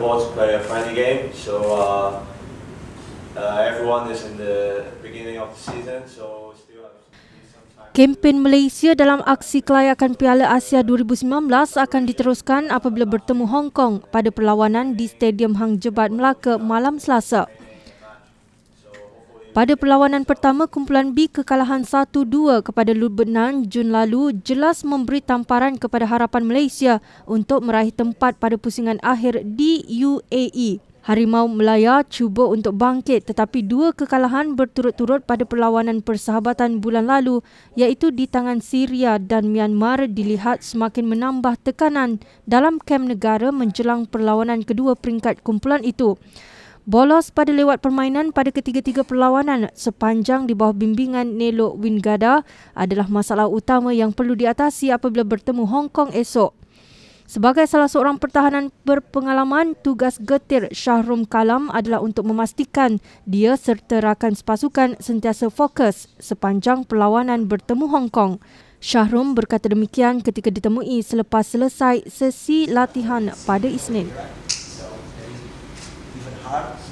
ball to play a friendly game. So uh, uh, everyone is in the beginning of the season, so still have some time. Kempen Malaysia dalam aksi kelayakan Piala Asia 2019 akan diteruskan apabila bertemu Hong Kong pada perlawanan di Stadium Hang Jebat Melaka malam Selasa. Pada perlawanan pertama, kumpulan B kekalahan 1-2 kepada Lubnan Jun lalu jelas memberi tamparan kepada harapan Malaysia untuk meraih tempat pada pusingan akhir di UAE. Harimau Melaya cuba untuk bangkit tetapi dua kekalahan berturut-turut pada perlawanan persahabatan bulan lalu iaitu di tangan Syria dan Myanmar dilihat semakin menambah tekanan dalam kem negara menjelang perlawanan kedua peringkat kumpulan itu. Bolos pada lewat permainan pada ketiga-tiga perlawanan sepanjang di bawah bimbingan Nelo Wingada adalah masalah utama yang perlu diatasi apabila bertemu Hong Kong esok. Sebagai salah seorang pertahanan berpengalaman, tugas getir Syahrum Kalam adalah untuk memastikan dia serta rakan sepasukan sentiasa fokus sepanjang perlawanan bertemu Hong Kong. Syahrum berkata demikian ketika ditemui selepas selesai sesi latihan pada Isnin. hearts.